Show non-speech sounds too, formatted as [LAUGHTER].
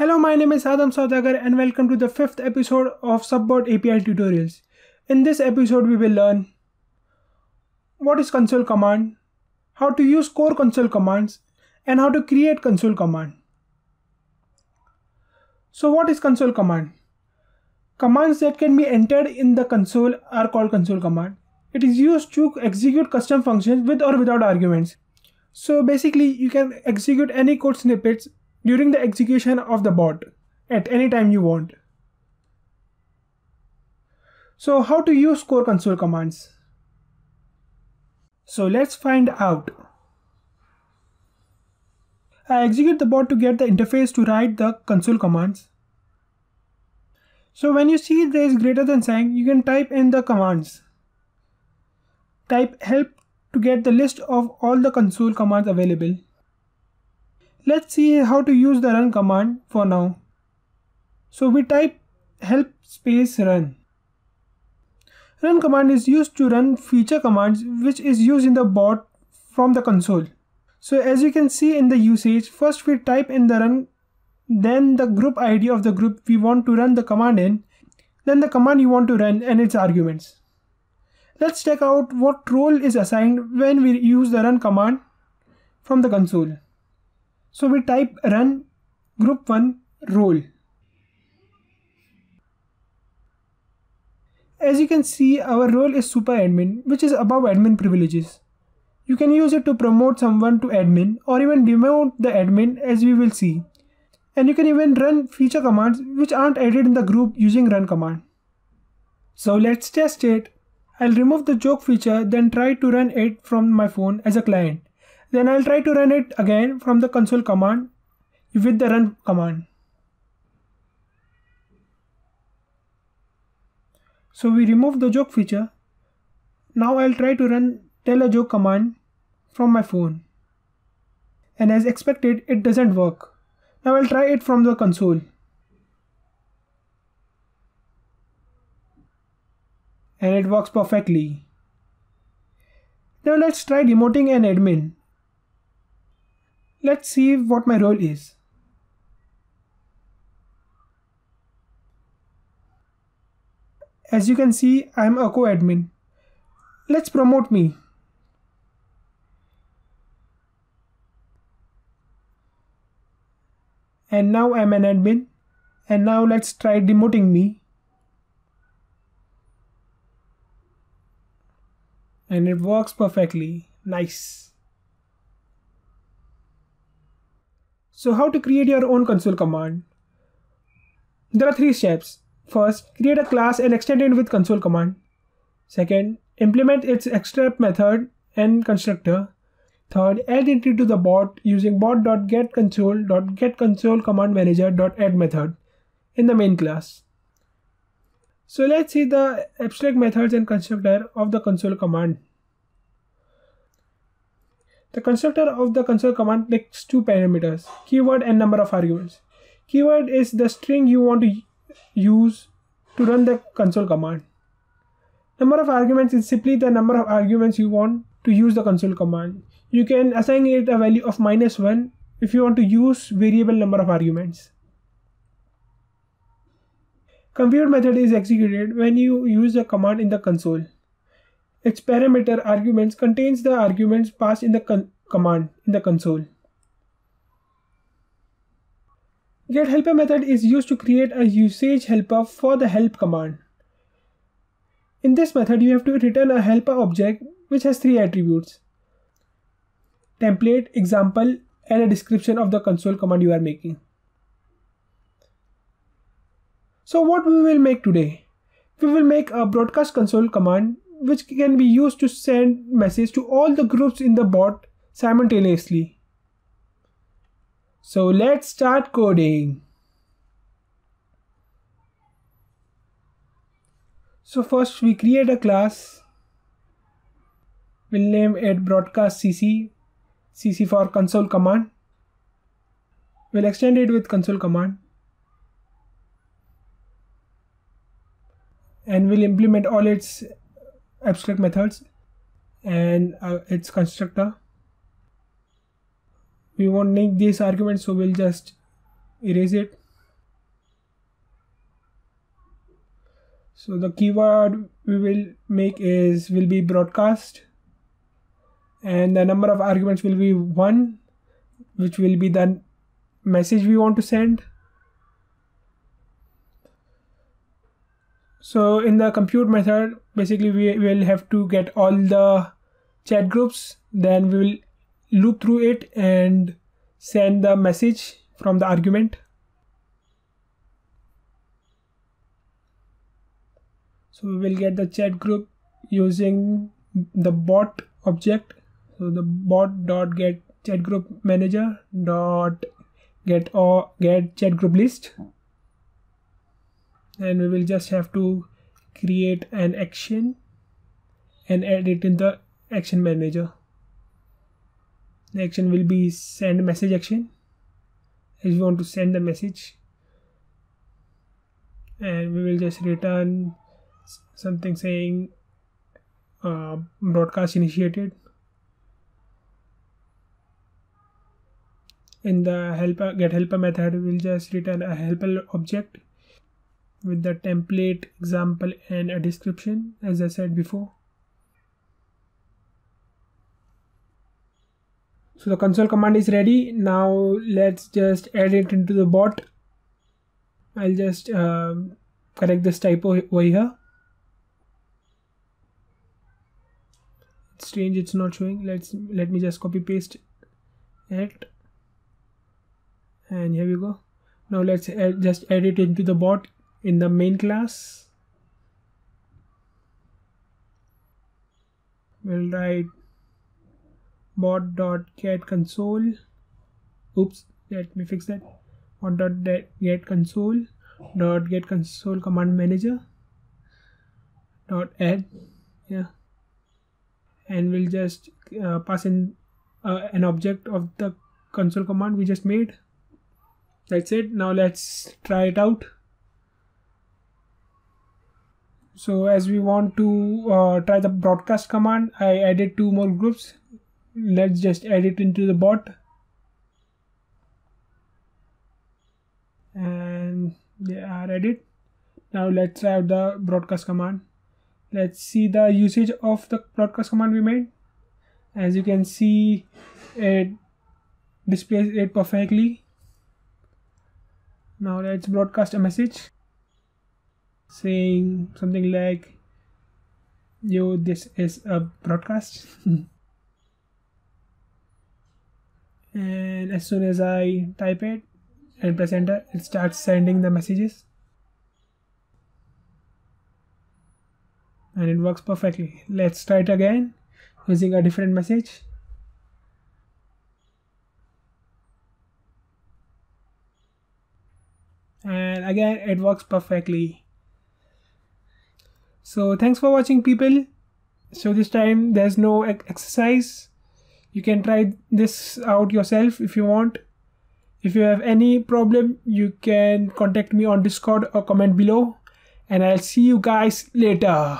Hello, my name is Adam Saudagar and welcome to the fifth episode of Supbot API tutorials. In this episode, we will learn what is console command, how to use core console commands, and how to create console command. So what is console command? Commands that can be entered in the console are called console command. It is used to execute custom functions with or without arguments. So basically you can execute any code snippets during the execution of the bot at any time you want. So how to use core console commands? So let's find out. I execute the bot to get the interface to write the console commands. So when you see there is greater than sign, you can type in the commands. Type help to get the list of all the console commands available. Let's see how to use the run command for now. So we type help space run. Run command is used to run feature commands which is used in the bot from the console. So as you can see in the usage, first we type in the run, then the group ID of the group we want to run the command in, then the command you want to run and its arguments. Let's check out what role is assigned when we use the run command from the console. So we type run group 1 role. As you can see our role is super admin which is above admin privileges. You can use it to promote someone to admin or even demote the admin as we will see. And you can even run feature commands which aren't added in the group using run command. So let's test it. I'll remove the joke feature then try to run it from my phone as a client. Then I'll try to run it again from the console command with the run command. So we remove the joke feature. Now I'll try to run tell a joke command from my phone. And as expected, it doesn't work. Now I'll try it from the console. And it works perfectly. Now let's try demoting an admin. Let's see what my role is. As you can see, I am a co-admin. Let's promote me. And now I'm an admin. And now let's try demoting me. And it works perfectly. Nice. So how to create your own console command? There are three steps. First, create a class and extend it with console command. Second, implement its abstract method and constructor. Third, add it to the bot using bot.getConsole.getConsole command method in the main class. So let's see the abstract methods and constructor of the console command. The constructor of the console command takes two parameters, keyword and number of arguments. Keyword is the string you want to use to run the console command. Number of arguments is simply the number of arguments you want to use the console command. You can assign it a value of minus 1 if you want to use variable number of arguments. Compute method is executed when you use a command in the console. Its parameter arguments contains the arguments passed in the command in the console. Get helper method is used to create a usage helper for the help command. In this method, you have to return a helper object which has three attributes. Template, example, and a description of the console command you are making. So what we will make today? We will make a broadcast console command which can be used to send message to all the groups in the bot simultaneously. So let's start coding. So first we create a class. We'll name it broadcast cc, cc for console command. We'll extend it with console command. And we'll implement all its abstract methods and uh, its constructor. We won't need this argument so we'll just erase it. So the keyword we will make is will be broadcast. And the number of arguments will be one which will be the message we want to send. So in the compute method basically we will have to get all the chat groups. Then we will loop through it and send the message from the argument. So we will get the chat group using the bot object. So the bot dot get chat group manager dot get or get chat group list and we will just have to create an action and add it in the action manager. The action will be send message action. If you want to send the message and we will just return something saying uh, broadcast initiated. In the helper get helper method we'll just return a helper object with the template example and a description as I said before. So the console command is ready. Now let's just add it into the bot. I'll just uh, correct this typo over here. It's strange it's not showing. Let's let me just copy paste it. And here we go. Now let's add, just add it into the bot in the main class we'll write bot dot get console. Oops let me fix that. Bot dot get console dot get console command manager dot add yeah. And we'll just uh, pass in uh, an object of the console command we just made. That's it. Now let's try it out so as we want to uh, try the broadcast command I added two more groups. Let's just add it into the bot. And they are added. Now let's try out the broadcast command. Let's see the usage of the broadcast command we made. As you can see it displays it perfectly. Now let's broadcast a message saying something like yo this is a broadcast. [LAUGHS] And as soon as I type it and press enter it starts sending the messages. And it works perfectly. Let's try it again using a different message. And again it works perfectly so thanks for watching people. So this time there's no exercise. You can try this out yourself if you want. If you have any problem you can contact me on discord or comment below. And i'll see you guys later